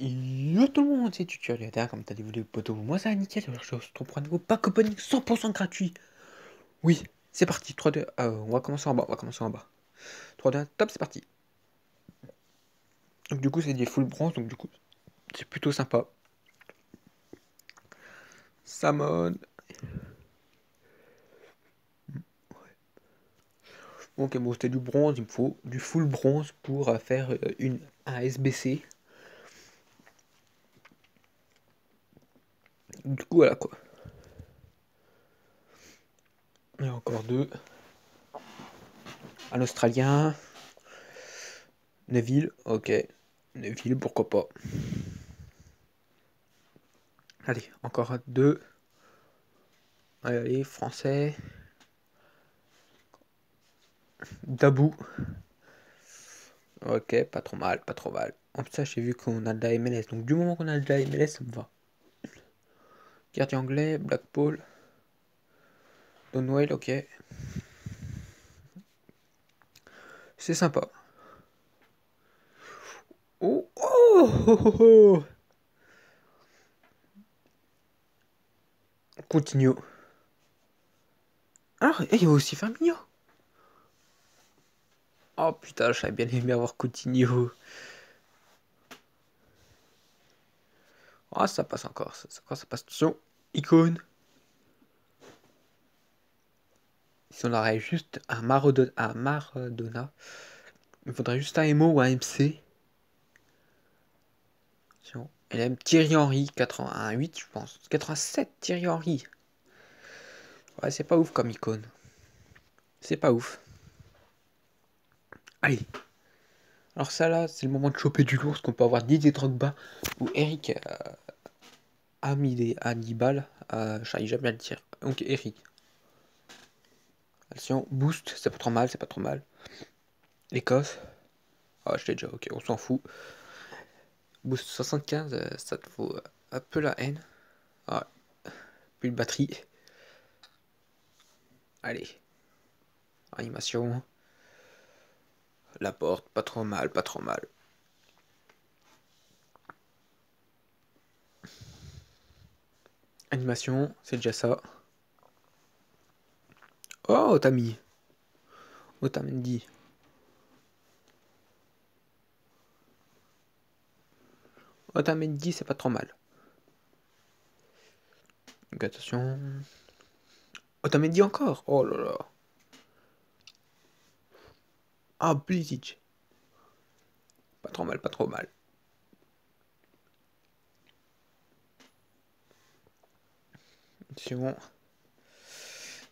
Yo tout le monde, c'est Tutu Aléatoire, comme t'as vous les potos. Moi, c'est nickel, je suis pour un nouveau pack opening 100% gratuit. Oui, c'est parti. 3, 2, euh, on va commencer en bas, on va commencer en bas. 3, 2, 1, top, c'est parti. Donc, du coup, c'est des full bronze, donc du coup, c'est plutôt sympa. Samon. Ok, bon, c'était du bronze, il me faut du full bronze pour faire euh, une, un SBC. Du coup, voilà quoi. Et encore deux. Un Australien. Neville, ok. Neville, pourquoi pas. Allez, encore deux. Allez, allez, français. Dabou. Ok, pas trop mal, pas trop mal. En plus, ça, j'ai vu qu'on a de la MLS. Donc, du moment qu'on a de la MLS, ça me va. Gardien anglais, Blackpool. Donwell, ok. C'est sympa. Oh, oh, oh, oh, Continue. Ah, il y a aussi Firmino. Oh putain, j'aurais bien aimé avoir Coutinho. Ah, ça passe encore. Ça, passe. Attention, icône. Si on aurait juste un Maradona, un Maradona il faudrait juste un MO ou un MC. Et même Thierry Henry, 88, je pense. 87, Thierry Henry. Ouais, c'est pas ouf comme icône. C'est pas ouf. Allez. Alors ça là, c'est le moment de choper du lourd, qu'on peut avoir Didier Drogba ou Eric euh, Amidé Hannibal. Euh, J'arrive jamais à le dire. Donc Eric. Attention, boost, c'est pas trop mal, c'est pas trop mal. Écosse. Ah, je l'ai déjà, ok, on s'en fout. Boost 75, euh, ça te faut un peu la haine. Ah, plus de batterie. Allez. Animation. La porte, pas trop mal, pas trop mal. Animation, c'est déjà ça. Oh, Otami. Otamendi. Otamendi, c'est pas trop mal. Donc attention. Otamendi encore. Oh là là. Ah, Blisic. Pas trop mal, pas trop mal. Attention.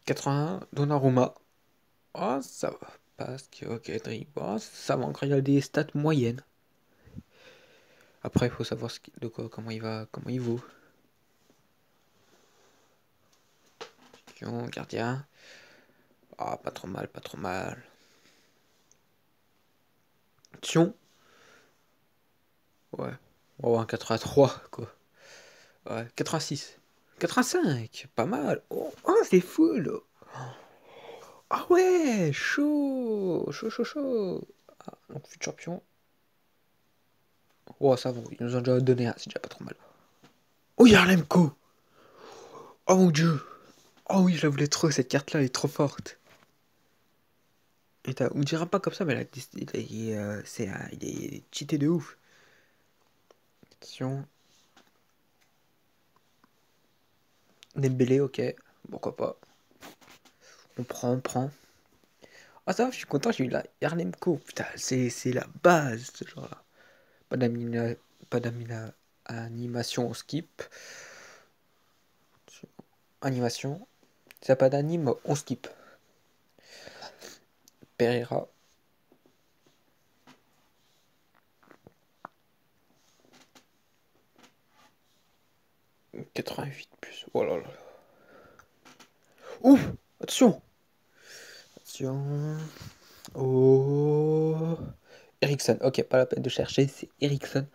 81, Donnarumma. Oh, ça va. Parce que, ok, oh, ça va encore, il a des stats moyennes. Après, il faut savoir ce de quoi, comment il va, comment il vaut. Gardien. Ah, pas trop mal, pas trop mal. Tion. Ouais. Oh, un 83, quoi. Ouais, 86. 85, pas mal. Oh, oh c'est full. Ah ouais, chaud, chaud, chaud, chaud. Ah, donc, fut champion. Oh, ça va, ils nous ont déjà donné un, c'est déjà pas trop mal. Oh, Yarlemko Oh mon dieu Oh oui, je la voulais trop, cette carte-là, elle est trop forte. Et on dira pas comme ça, mais là, il euh, il est cheaté de ouf. Attention. Dembélé, ok. Pourquoi pas. On prend, on prend. Ah ça va, je suis content, j'ai eu la Yarlemko. Putain, c'est, la base, ce genre-là. Pas d'animation, pas animation, on skip. Animation. A pas d'anime, on skip. Pereira. « 88 plus. Oh là là. Ouf Attention Attention. Oh. Ericsson. Ok, pas la peine de chercher, c'est Ericsson.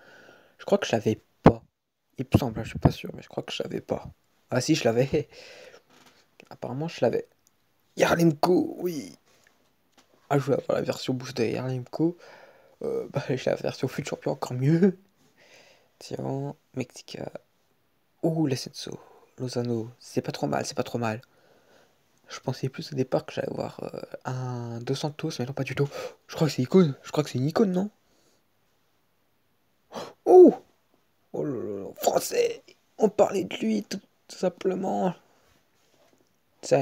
Je crois que je l'avais pas. Il me semble, je suis pas sûr, mais je crois que je l'avais pas. Ah si, je l'avais. Apparemment, je l'avais. Yarlemko, oui. Ah, je voulais avoir la version boost de Yarlemko. Euh, bah, j'ai la version fut champion encore mieux. Attention, Mexica. Ouh, l'Ascenso. Lozano. C'est pas trop mal, c'est pas trop mal. Je pensais plus au départ que j'allais avoir euh, un 200 Santos, mais non, pas du tout. Je crois que c'est icône. Je crois que c'est une icône, non? Oh Oh là là, français On parlait de lui, tout, simplement. Ça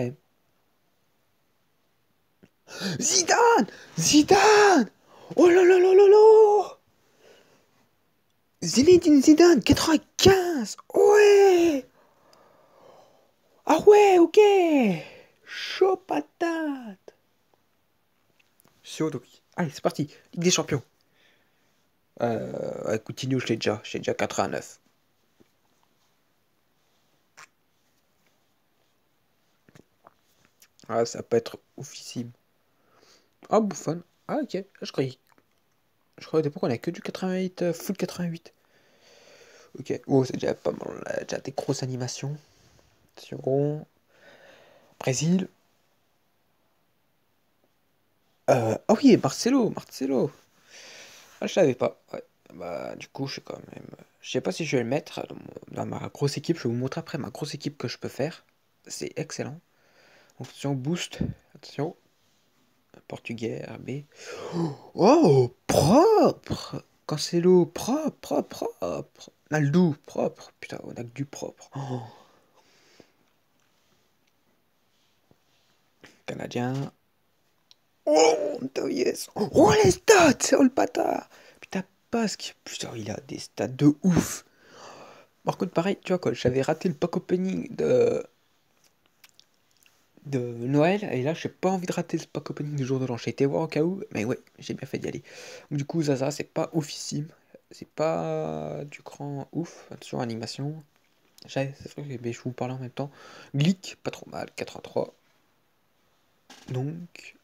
Zidane Zidane Oh là là là là là Zinedine Zidane, 95 Ouais Ah ouais, ok Chaud patate donc. Allez, c'est parti Ligue des Champions euh, Coutinho, je l'ai déjà. Je l'ai déjà 89. Ah, ça peut être oufissime. Ah, Bouffon. Ah, ok. Je croyais. Je croyais pourquoi on a que du 88, euh, full 88. Ok. Oh, c'est déjà pas mal. On a déjà des grosses animations. Attention. Brésil. Euh, oh oui, Marcelo, Marcelo. Ah, je savais pas. Bah, du coup, je sais quand même. Je sais pas si je vais le mettre dans, ma grosse équipe. Je vais vous montrer après ma grosse équipe que je peux faire. C'est excellent. attention, boost. Attention. Portugais, RB. Oh, propre Cancelo, propre, propre, propre. Naldo, propre. Putain, on a que du propre. Oh. Canadien. Oh, yes. Oh, les stats Oh, le bâtard Putain, Pasque. Putain, il a des stats de ouf. Par contre, pareil, tu vois, quoi, j'avais raté le pack opening de Noël, et là, j'ai pas envie de rater le pack opening du jour de l'an. J'ai été voir au cas où, mais ouais, j'ai bien fait d'y aller. du coup, Zaza, c'est pas oufissime. C'est pas du grand ouf. Attention, animation. C'est vrai que je vous parle en même temps. Glick, pas trop mal, 83. Donc,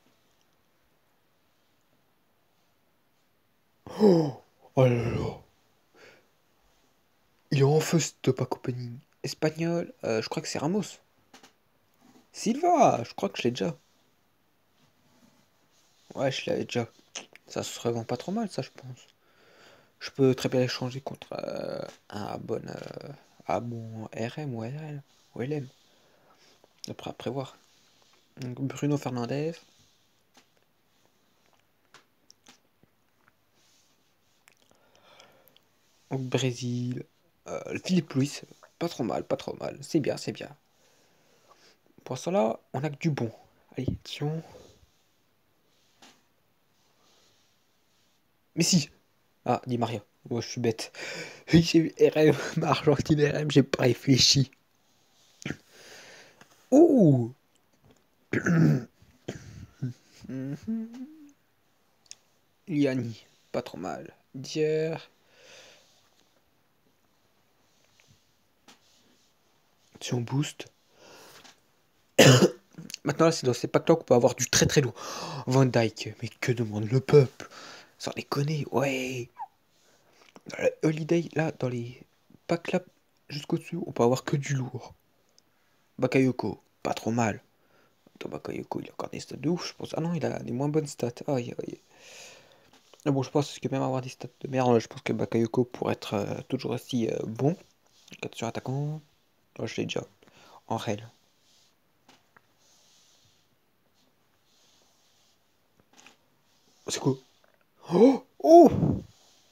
Oh, oh là là. Il est en feu ce pack opening. Espagnol, euh, je crois que c'est Ramos. Silva, je crois que je l'ai déjà. Ouais, je l'avais déjà. Ça se revend pas trop mal, ça, je pense. Je peux très bien l'échanger contre euh, un bon, euh, un bon RM ou RL ou LM. Après, à prévoir. Bruno Fernandez. Brésil. Euh, Philippe Louis, pas trop mal, pas trop mal. C'est bien, c'est bien. Pour cela, on a que du bon. Allez, attention. Mais si Ah, dit Maria. Moi, je suis bête. J'ai vu RM, Argentine RM, j'ai pas réfléchi. Oh Liani, pas trop mal. Dier. Si on boost. Maintenant, là, c'est dans ces packs-là qu'on peut avoir du très très lourd. Van Dyke, mais que demande le peuple? Sans déconner, ouais Holiday, là, dans les packs là, jusqu'au-dessus, on peut avoir que du lourd. Bakayoko, pas trop mal. Bakayoko, il a encore des stats de ouf, je pense. Ah non, il a des moins bonnes stats. Aïe, aïe. Bon, je pense que même avoir des stats de merde, je pense que Bakayoko pourrait être euh, toujours aussi euh, bon? sur attaquant. Moi, je l'ai déjà. En réel. C'est quoi? Oh Oh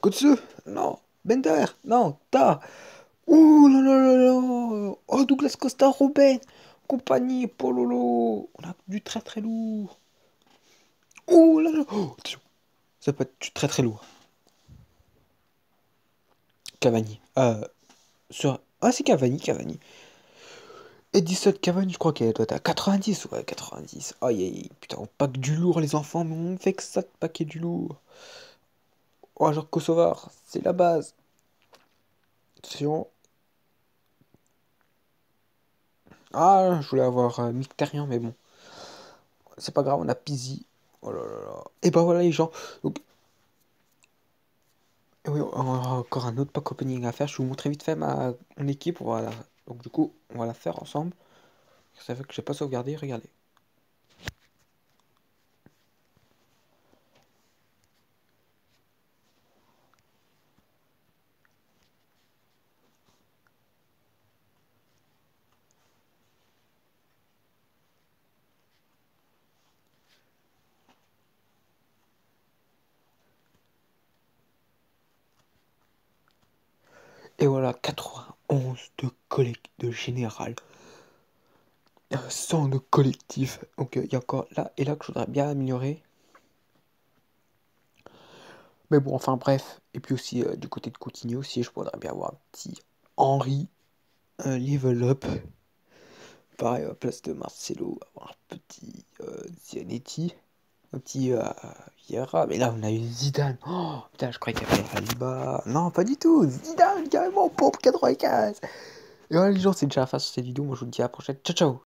Kotsu Non Bender Non Ta Oh là là là là Oh Douglas Costa Robin Compagnie Pololo On a du très très lourd Oh là là oh, Ça peut être du très très lourd. Cavani. Euh, sur ah, c'est Cavani, Cavani. Edison Cavani, je crois qu'elle doit être à 90. Ouais, 90. Aïe, aïe, putain, on pack du lourd, les enfants, mais on fait que ça de paquer du lourd. Oh, genre Kosovar, c'est la base. Attention. Ah, je voulais avoir euh, mais bon. C'est pas grave, on a Pizzi. Oh là là là. Et bah voilà les gens. Donc, oui, on aura encore un autre pack opening à faire. Je vais vous montrer vite fait ma mon équipe. Voilà. Donc du coup, on va la faire ensemble. Ça fait que j'ai pas sauvegardé. Regardez. Et voilà, 91 de de général. 100 de collectif. Donc il y a encore là et là que je voudrais bien améliorer. Mais bon, enfin bref. Et puis aussi du côté de Coutinho aussi, je voudrais bien avoir un petit Henri un level up. Pareil, à la place de Marcelo, avoir un petit euh, Zianetti, petit euh, Vieira. Mais là, on a eu Zidane. Oh, putain, je croyais qu'il y avait Aliba. Non, pas du tout. Zidane, carrément, pompe 95. Et voilà, les gens, c'est déjà la fin sur cette vidéo. Moi, je vous dis à la prochaine. Ciao, ciao.